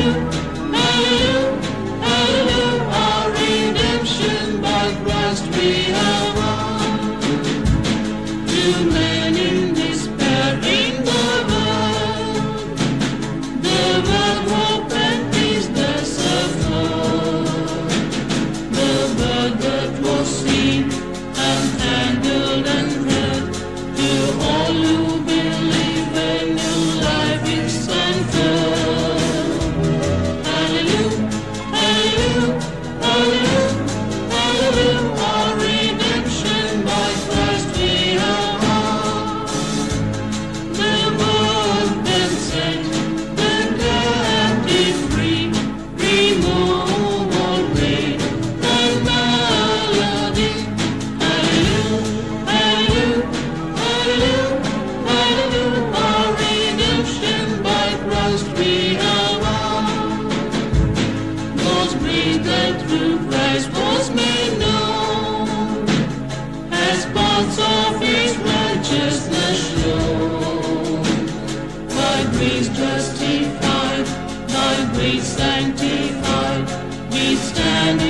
hallelujah, justified, by grace sanctified, we stand